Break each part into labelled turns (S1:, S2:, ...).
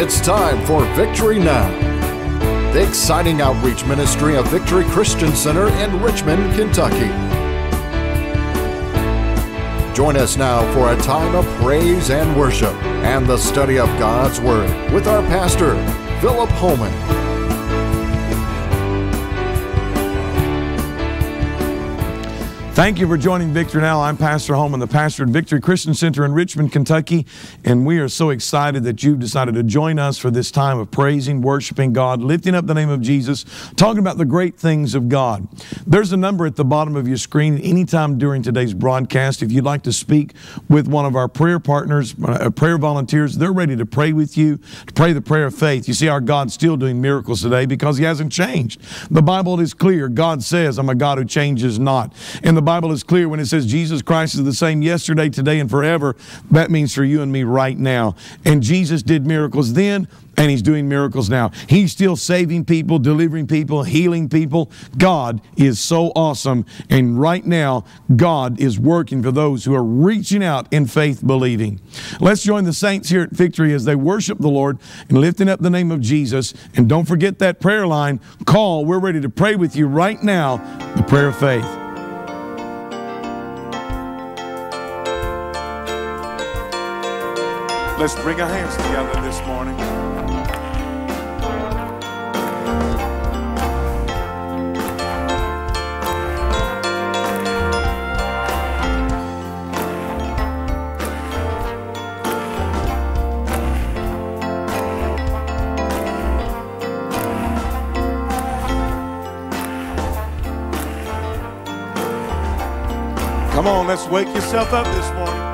S1: It's time for Victory Now, the exciting outreach ministry of Victory Christian Center in Richmond, Kentucky. Join us now for a time of praise and worship and the study of God's Word with our pastor, Philip Holman.
S2: Thank you for joining Victory Now. I'm Pastor Holman, the pastor at Victory Christian Center in Richmond, Kentucky, and we are so excited that you've decided to join us for this time of praising, worshiping God, lifting up the name of Jesus, talking about the great things of God. There's a number at the bottom of your screen anytime during today's broadcast. If you'd like to speak with one of our prayer partners, uh, prayer volunteers, they're ready to pray with you, to pray the prayer of faith. You see, our God's still doing miracles today because He hasn't changed. The Bible is clear. God says, I'm a God who changes not. And the Bible is clear when it says Jesus Christ is the same yesterday, today, and forever. That means for you and me right now. And Jesus did miracles then, and he's doing miracles now. He's still saving people, delivering people, healing people. God is so awesome. And right now, God is working for those who are reaching out in faith believing. Let's join the saints here at Victory as they worship the Lord and lifting up the name of Jesus. And don't forget that prayer line. Call. We're ready to pray with you right now, the prayer of faith. Let's bring our hands together this morning. Come on, let's wake yourself up this morning.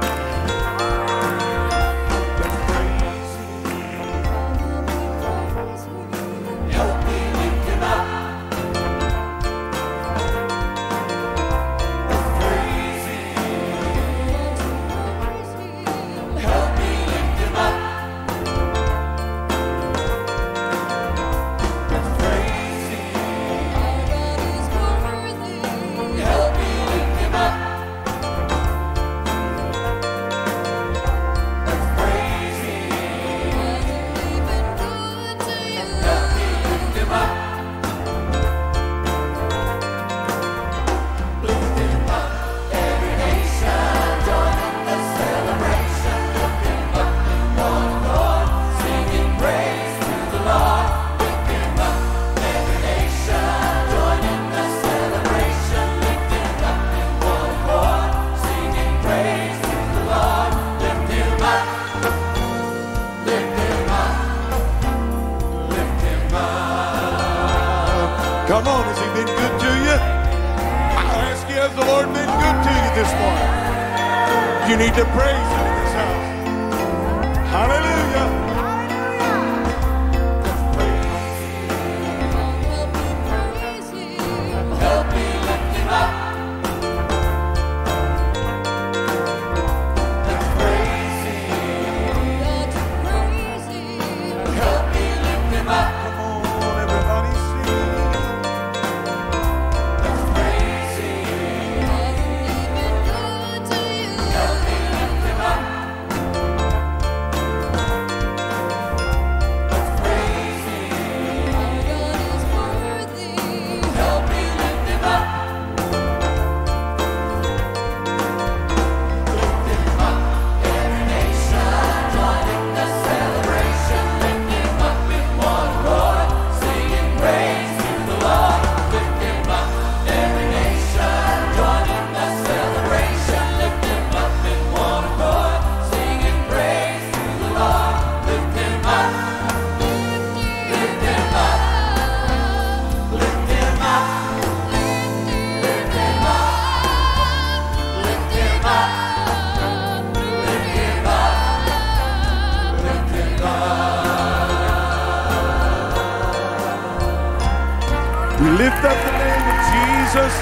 S2: Lift up the name of Jesus.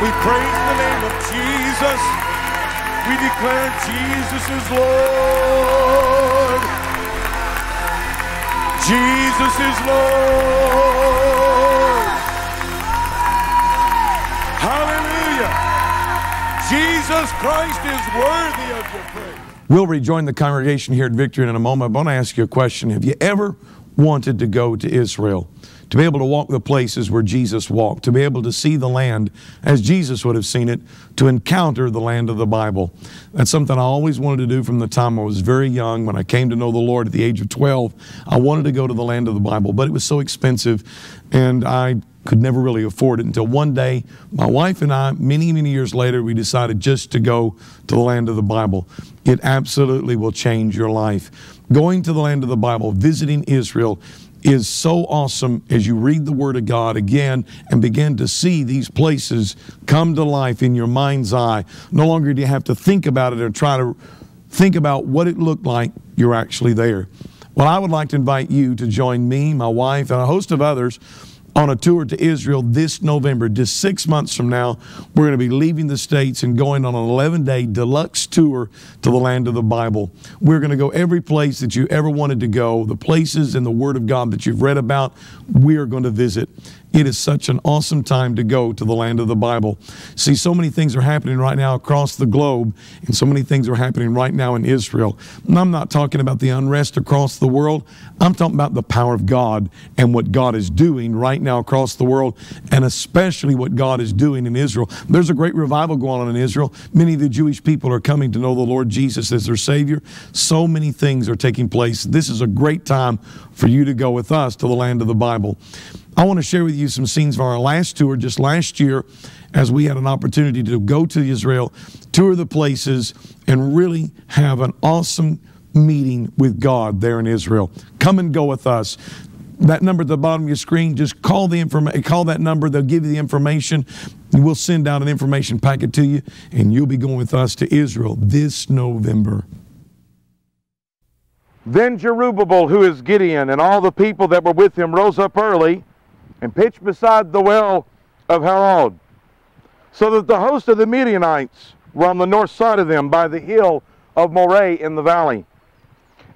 S2: We praise the name of Jesus. We declare Jesus is Lord. Jesus is Lord. Hallelujah.
S3: Jesus Christ is worthy of your praise.
S4: We'll rejoin the congregation here at Victory in a moment. I want to ask you a question. Have you ever wanted to go to Israel? To be able to walk the places where Jesus walked, to be able to see the land as Jesus would have seen it, to encounter the land of the Bible. That's something I always wanted to do from the time I was very young. When I came to know the Lord at the age of 12, I wanted to go to the land of the Bible, but it was so expensive and I could never really afford it until one day my wife and I, many, many years later, we decided just to go to the land of the Bible. It absolutely will change your life. Going to the land of the Bible, visiting Israel, is so awesome as you read the Word of God again and begin to see these places come to life in your mind's eye. No longer do you have to think about it or try to think about what it looked like. You're actually there. Well, I would like to invite you to join me, my wife, and a host of others on a tour to Israel this November. Just six months from now, we're going to be leaving the States and going on an 11 day deluxe tour to the land of the Bible. We're going to go every place that you ever wanted to go, the places in the Word of God that you've read about, we are going to visit. It is such an awesome time to go to the land of the Bible. See, so many things are happening right now across the globe, and so many things are happening right now in Israel. And I'm not talking about the unrest across the world. I'm talking about the power of God and what God is doing right now across the world, and especially what God is doing in Israel. There's a great revival going on in Israel. Many of the Jewish people are coming to know the Lord Jesus as their Savior. So many things are taking place. This is a great time for you to go with us to the land of the Bible. I want to share with you some scenes from our last tour just last year as we had an opportunity to go to Israel, tour the places, and really have an awesome meeting with God there in Israel. Come and go with us. That number at the bottom of your screen, just call the informa- call that number, they'll give you the information. We'll send out an information packet to you, and you'll be going with us to Israel this November.
S2: Then Jerubbaal, who is Gideon, and all the people that were with him rose up early and pitched beside the well of Harod, so that the host of the Midianites were on the north side of them by the hill of Moreh in the valley.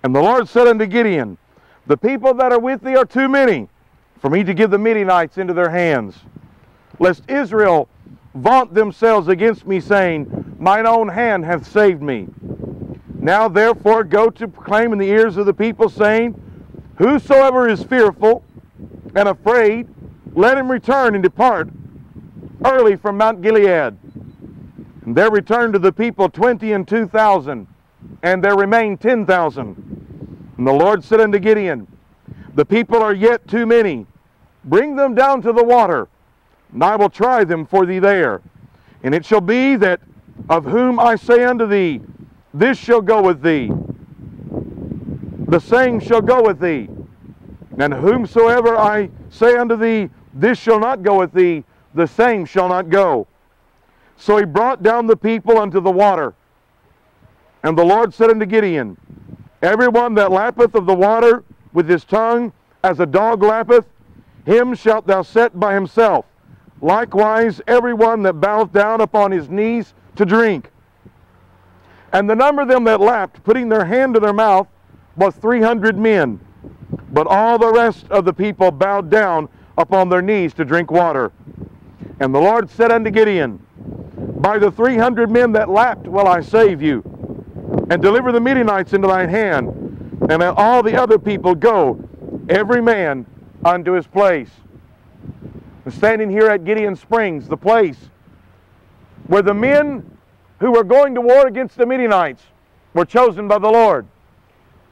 S2: And the Lord said unto Gideon, The people that are with thee are too many for me to give the Midianites into their hands, lest Israel vaunt themselves against me, saying, Mine own hand hath saved me. Now therefore go to proclaim in the ears of the people, saying, Whosoever is fearful, and afraid, let him return and depart early from Mount Gilead. And there returned to the people twenty and two thousand, and there remained ten thousand. And the Lord said unto Gideon, The people are yet too many. Bring them down to the water, and I will try them for thee there. And it shall be that of whom I say unto thee, This shall go with thee, the same shall go with thee. And whomsoever I say unto thee, this shall not go with thee, the same shall not go. So he brought down the people unto the water. And the Lord said unto Gideon, Every one that lappeth of the water with his tongue, as a dog lappeth, him shalt thou set by himself. Likewise, every one that boweth down upon his knees to drink. And the number of them that lapped, putting their hand to their mouth, was three hundred men. But all the rest of the people bowed down upon their knees to drink water. And the Lord said unto Gideon, By the three hundred men that lapped will I save you, and deliver the Midianites into thine hand, and all the other people go, every man unto his place. I'm standing here at Gideon Springs, the place where the men who were going to war against the Midianites were chosen by the Lord.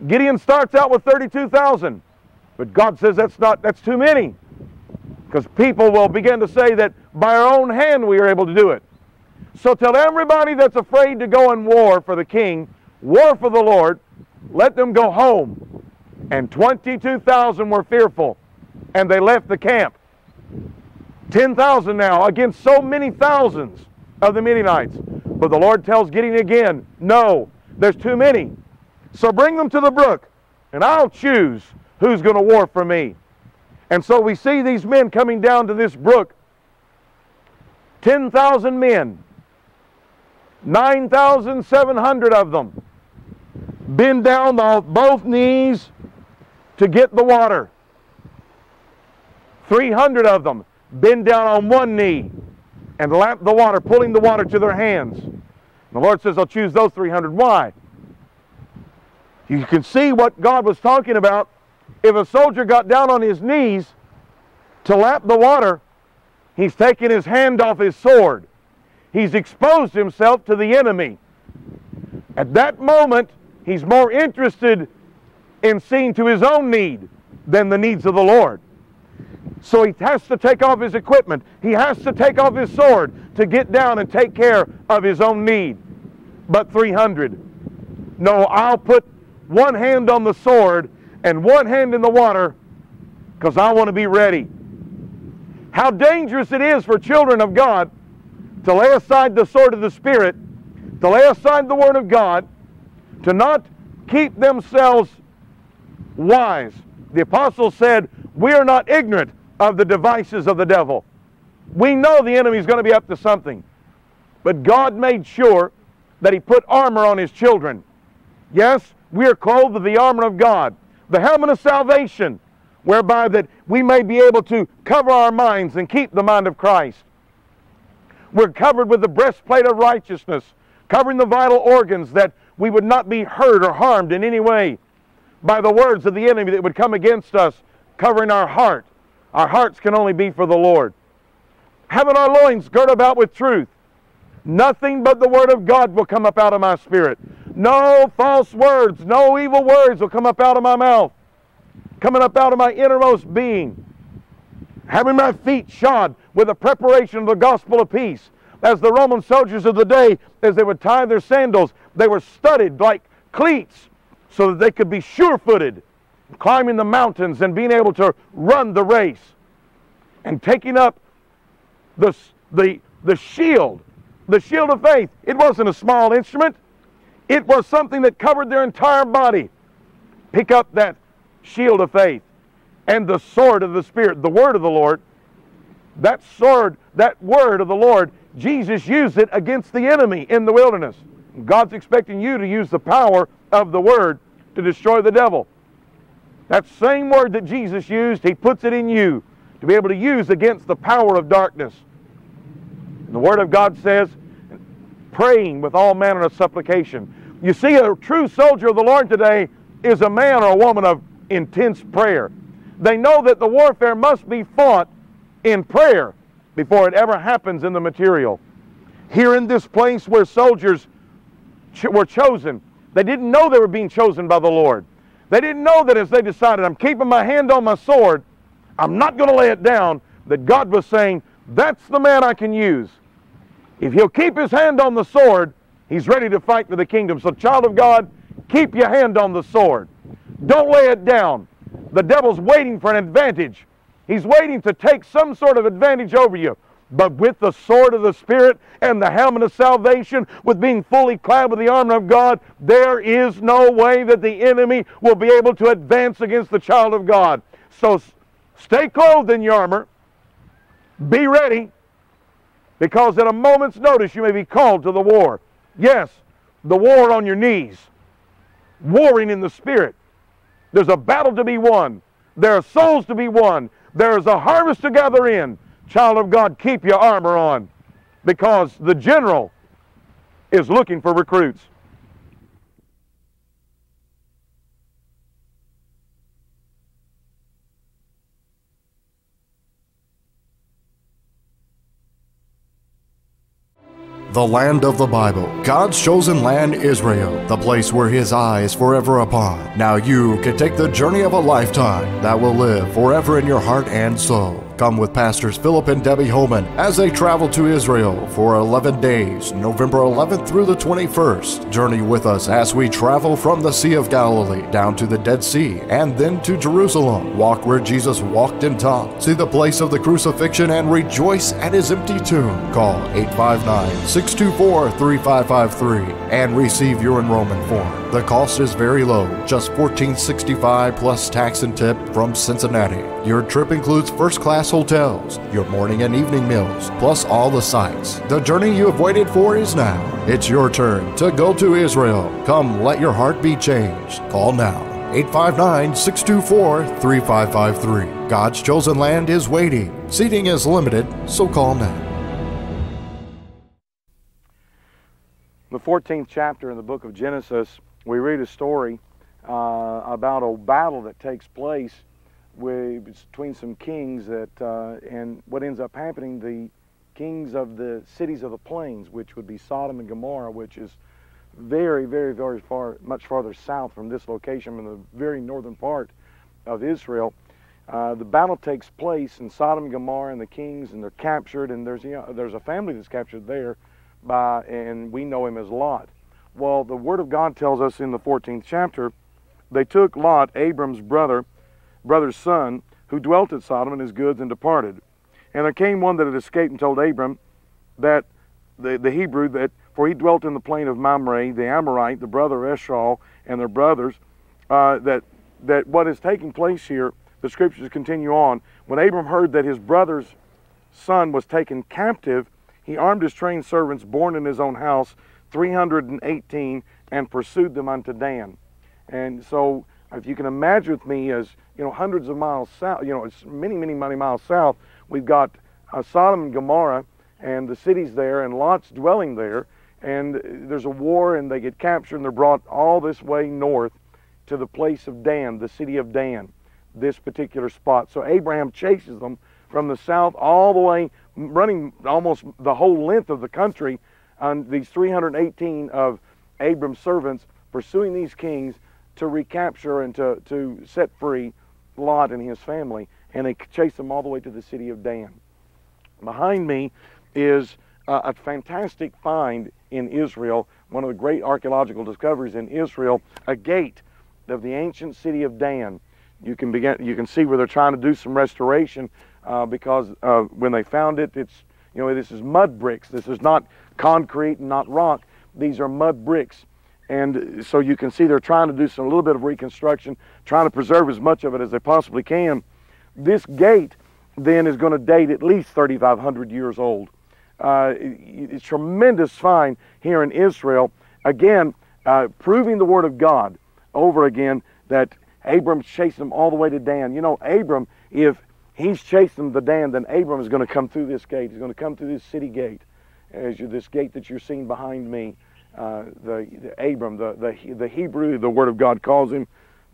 S2: Gideon starts out with 32,000, but God says that's not that's too many. Because people will begin to say that by our own hand we are able to do it. So tell everybody that's afraid to go in war for the king, war for the Lord, let them go home. And 22,000 were fearful, and they left the camp. 10,000 now against so many thousands of the Midianites. But the Lord tells Gideon again, no, there's too many. So bring them to the brook, and I'll choose who's going to war for me. And so we see these men coming down to this brook 10,000 men, 9,700 of them bend down both knees to get the water. 300 of them bend down on one knee and lap the water, pulling the water to their hands. And the Lord says, I'll choose those 300. Why? You can see what God was talking about. If a soldier got down on his knees to lap the water, he's taken his hand off his sword. He's exposed himself to the enemy. At that moment, he's more interested in seeing to his own need than the needs of the Lord. So he has to take off his equipment. He has to take off his sword to get down and take care of his own need. But 300. No, I'll put one hand on the sword and one hand in the water because I want to be ready. How dangerous it is for children of God to lay aside the sword of the Spirit, to lay aside the Word of God, to not keep themselves wise. The apostle said, We are not ignorant of the devices of the devil. We know the enemy is going to be up to something. But God made sure that He put armor on His children. Yes, we are clothed with the armor of God, the helmet of salvation, whereby that we may be able to cover our minds and keep the mind of Christ. We're covered with the breastplate of righteousness, covering the vital organs that we would not be hurt or harmed in any way by the words of the enemy that would come against us, covering our heart. Our hearts can only be for the Lord. Having our loins girt about with truth. Nothing but the word of God will come up out of my spirit. No false words, no evil words will come up out of my mouth, coming up out of my innermost being. Having my feet shod with the preparation of the gospel of peace. As the Roman soldiers of the day, as they would tie their sandals, they were studded like cleats so that they could be sure footed, climbing the mountains and being able to run the race. And taking up the, the, the shield, the shield of faith. It wasn't a small instrument, it was something that covered their entire body. Pick up that shield of faith and the sword of the Spirit, the word of the Lord. That sword, that word of the Lord, Jesus used it against the enemy in the wilderness. God's expecting you to use the power of the Word to destroy the devil. That same word that Jesus used, He puts it in you to be able to use against the power of darkness. The Word of God says, praying with all manner of supplication. You see, a true soldier of the Lord today is a man or a woman of intense prayer. They know that the warfare must be fought in prayer before it ever happens in the material. Here in this place where soldiers were chosen, they didn't know they were being chosen by the Lord. They didn't know that as they decided, I'm keeping my hand on my sword, I'm not going to lay it down, that God was saying, That's the man I can use. If he'll keep his hand on the sword, he's ready to fight for the kingdom. So, child of God, keep your hand on the sword. Don't lay it down. The devil's waiting for an advantage. He's waiting to take some sort of advantage over you. But with the sword of the Spirit and the helmet of salvation, with being fully clad with the armor of God, there is no way that the enemy will be able to advance against the child of God. So stay clothed in your armor. Be ready, because at a moment's notice you may be called to the war. Yes, the war on your knees, warring in the Spirit. There's a battle to be won. There are souls to be won. There is a harvest to gather in. Child of God, keep your armor on because the general is looking for recruits.
S1: The land of the Bible, God's chosen land, Israel, the place where His eye is forever upon. Now you can take the journey of a lifetime that will live forever in your heart and soul. Come with Pastors Philip and Debbie Holman as they travel to Israel for 11 days, November 11th through the 21st. Journey with us as we travel from the Sea of Galilee down to the Dead Sea and then to Jerusalem. Walk where Jesus walked and taught. See the place of the crucifixion and rejoice at his empty tomb. Call 859 624 3553 and receive your enrollment form. The cost is very low, just 1465 plus tax and tip from Cincinnati. Your trip includes first class hotels, your morning and evening meals, plus all the sights. The journey you have waited for is now. It's your turn to go to Israel. Come, let your heart be changed. Call now. 859 624 3553. God's chosen land is waiting. Seating is limited, so call now.
S2: the 14th chapter in the book of Genesis, we read a story uh, about a battle that takes place between some kings that, uh, and what ends up happening, the kings of the cities of the plains, which would be Sodom and Gomorrah, which is very, very, very far, much farther south from this location, in the very northern part of Israel. Uh, the battle takes place in Sodom and Gomorrah, and the kings, and they're captured, and there's you know, there's a family that's captured there by, and we know him as Lot. Well, the Word of God tells us in the 14th chapter, they took Lot, Abram's brother, brother's son, who dwelt at Sodom, and his goods, and departed. And there came one that had escaped and told Abram that the, the Hebrew that for he dwelt in the plain of Mamre, the Amorite, the brother of and their brothers, uh, that that what is taking place here, the scriptures continue on. When Abram heard that his brother's son was taken captive, he armed his trained servants born in his own house, 318, and pursued them unto Dan. And so, if you can imagine with me, as you know, hundreds of miles south, you know, it's many, many, many miles south, we've got uh, Sodom and Gomorrah and the cities there, and Lot's dwelling there. And there's a war, and they get captured, and they're brought all this way north to the place of Dan, the city of Dan, this particular spot. So Abraham chases them from the south all the way, running almost the whole length of the country on these 318 of Abram's servants pursuing these kings to recapture and to, to set free Lot and his family. And they chase them all the way to the city of Dan. Behind me is uh, a fantastic find in Israel, one of the great archaeological discoveries in Israel, a gate of the ancient city of Dan. You can begin, you can see where they're trying to do some restoration uh, because uh, when they found it, it's you know this is mud bricks. This is not concrete and not rock. These are mud bricks, and so you can see they're trying to do some a little bit of reconstruction, trying to preserve as much of it as they possibly can. This gate then is going to date at least 3,500 years old. Uh, it's tremendous find here in Israel. Again, uh, proving the word of God over again that Abram chased them all the way to Dan. You know, Abram, if he's chasing the Dan, then Abram is going to come through this gate. He's going to come through this city gate, as you, this gate that you're seeing behind me. Uh, the, the, Abram, the, the, the Hebrew, the Word of God calls him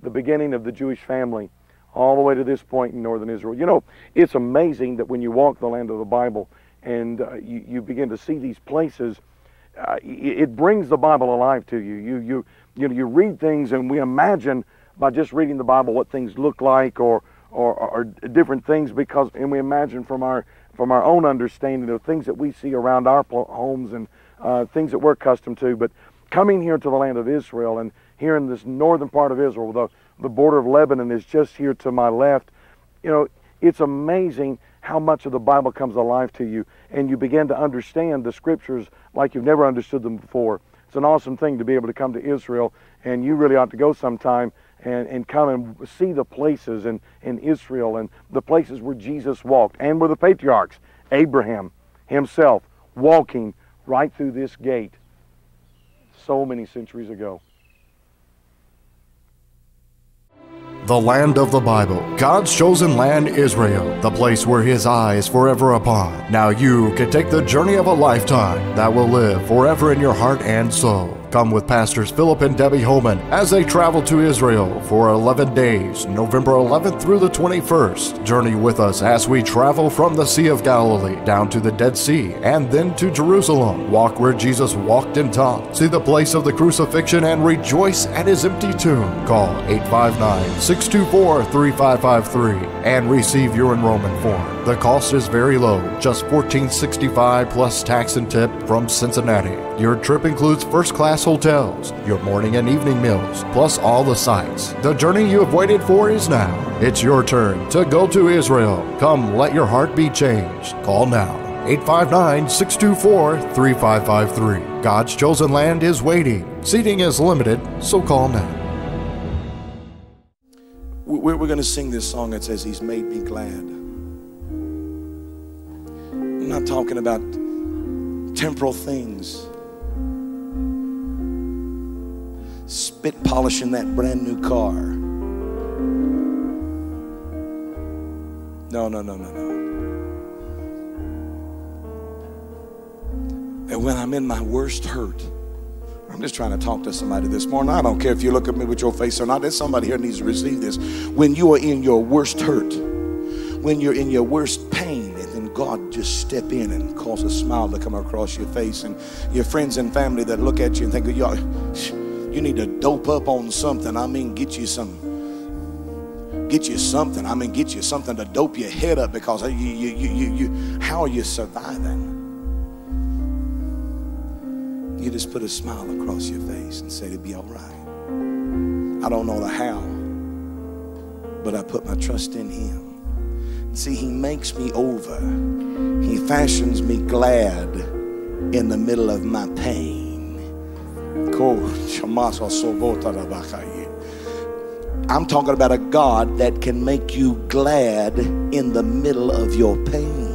S2: the beginning of the Jewish family, all the way to this point in northern Israel. You know, it's amazing that when you walk the land of the Bible and uh, you, you begin to see these places, uh, it, brings the Bible alive to you. You, you, you know, you read things and we imagine by just reading the Bible what things look like or, or, or different things because, and we imagine from our, from our own understanding of things that we see around our homes and uh, things that we're accustomed to. But coming here to the land of Israel and here in this northern part of Israel, the, the border of Lebanon is just here to my left. You know, it's amazing how much of the Bible comes alive to you and you begin to understand the scriptures like you've never understood them before. It's an awesome thing to be able to come to Israel and you really ought to go sometime and, and come and see the places in, in Israel and the places where Jesus walked and where the patriarchs, Abraham himself, walking right through this gate so many centuries ago.
S1: the land of the Bible, God's chosen land, Israel, the place where His eye is forever upon. Now you can take the journey of a lifetime that will live forever in your heart and soul. Come with Pastors Philip and Debbie Holman as they travel to Israel for 11 days, November 11th through the 21st. Journey with us as we travel from the Sea of Galilee down to the Dead Sea and then to Jerusalem. Walk where Jesus walked and taught. See the place of the crucifixion and rejoice at his empty tomb. Call 859 624 3553 and receive your enrollment form. The cost is very low, just $14.65 plus tax and tip from Cincinnati. Your trip includes first class hotels, your morning and evening meals, plus all the sights. The journey you have waited for is now. It's your turn to go to Israel. Come, let your heart be changed. Call now. 859 624 3553. God's chosen land is waiting. Seating is limited, so call now.
S4: We're, going to sing this song that says, He's made me glad. I'm not talking about temporal things. Spit polishing that brand new car. No, no, no, no, no. And when I'm in my worst hurt,
S2: I'm just trying to talk to somebody this morning. I don't care if you look at me with your face or not. There's somebody here needs to receive this. When you are in your worst hurt, when you're in your worst pain, and then God just step in and cause a smile to come across your face, and your friends and family that look at you and think, "Y'all, you need to dope up on something." I mean, get you some get you something. I mean, get you something to dope your head up because you, you, you, you, you how are you surviving? You just put a smile across your face and say it'll be all right. I don't know the how, but I put my trust in Him. See, He makes me over. He fashions me glad in the middle of my pain. I'm talking about a God that can make you glad in the middle of your pain.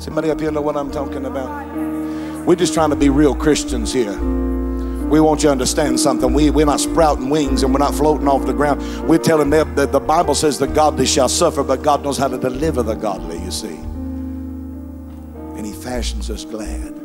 S2: Somebody up here know what I'm talking about? We're just trying to be real Christians here. We want you to understand something. We, we're not sprouting wings and we're not floating off the ground. We're telling them that the Bible says the godly shall suffer, but God knows how to deliver the godly, you see. And He fashions us glad.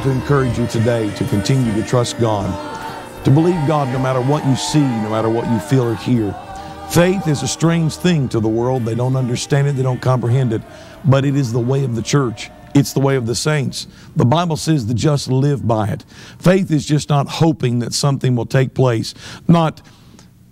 S2: Want to encourage you today to continue to trust God, to believe God no matter what you see, no matter what you feel or hear. Faith is a strange thing to the world. They don't understand it, they don't comprehend it, but it is the way of the church. It's the way of the saints. The Bible says the just live by it. Faith is just not hoping that something will take place, not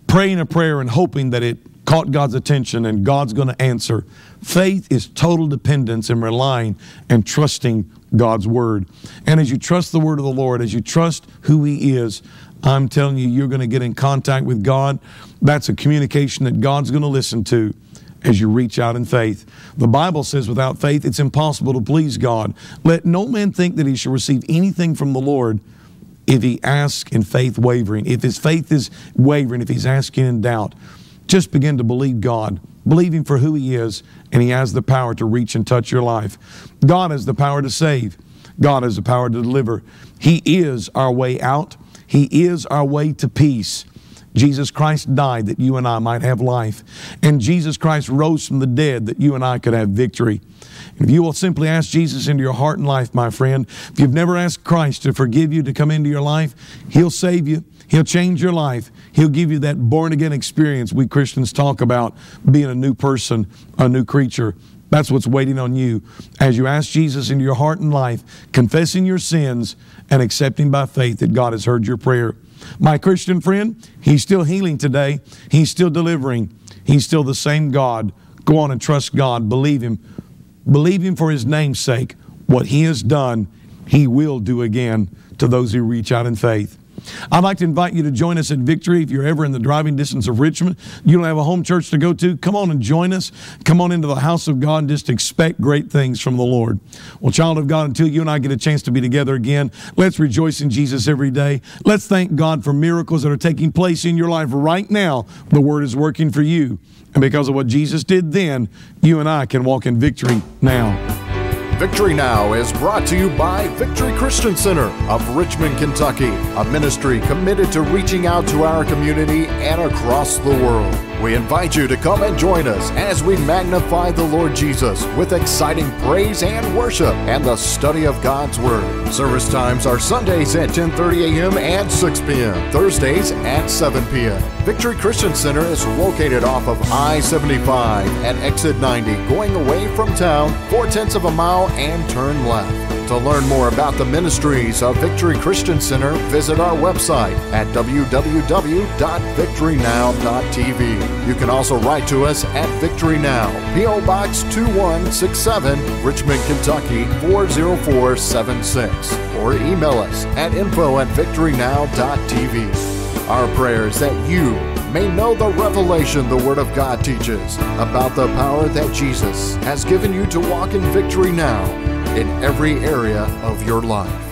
S2: praying a prayer and hoping that it caught God's attention and God's going to answer. Faith is total dependence and relying and trusting God's Word. And as you trust the Word of the Lord, as you trust who He is, I'm telling you, you're going to get in contact with God. That's a communication that God's going to listen to as you reach out in faith. The Bible says, without faith, it's impossible to please God. Let no man think that he shall receive anything from the Lord if he asks in faith wavering. If his faith is wavering, if he's asking in doubt, just begin to believe God. Believe Him for who He is, and He has the power to reach and touch your life. God has the power to save, God has the power to deliver. He is our way out, He is our way to peace. Jesus Christ died that you and I might have life. And Jesus Christ rose from the dead that you and I could have victory. If you will simply ask Jesus into your heart and life, my friend, if you've never asked Christ to forgive you, to come into your life, He'll save you. He'll change your life. He'll give you that born again experience we Christians talk about being a new person, a new creature. That's what's waiting on you as you ask Jesus into your heart and life, confessing your sins and accepting by faith that God has heard your prayer. My Christian friend, He's still healing today. He's still delivering. He's still the same God. Go on and trust God. Believe Him. Believe Him for His name's sake. What He has done, He will do again to those who reach out in faith. I'd like to invite you to join us at Victory. If you're ever in the driving distance of Richmond, you don't have a home church to go to, come on and join us. Come on into the house of God and just expect great things from the Lord. Well, child of God, until you and I get a chance to be together again, let's rejoice in Jesus every day. Let's thank God for miracles that are taking place in your life right now. The Word is working for you. And because of what Jesus did then, you and I can walk in victory now.
S1: Victory Now is brought to you by Victory Christian Center of Richmond, Kentucky, a ministry committed to reaching out to our community and across the world. We invite you to come and join us as we magnify the Lord Jesus with exciting praise and worship and the study of God's Word. Service times are Sundays at 10:30 a.m. and 6 p.m., Thursdays at 7 p.m. Victory Christian Center is located off of I-75 and exit 90, going away from town four tenths of a mile and turn left. To learn more about the ministries of Victory Christian Center, visit our website at www.victorynow.tv. You can also write to us at Victory Now, P.O. Box 2167, Richmond, Kentucky 40476, or email us at info at victorynow.tv. Our prayer is that you may know the revelation the Word of God teaches about the power that Jesus has given you to walk in victory now in every area of your life.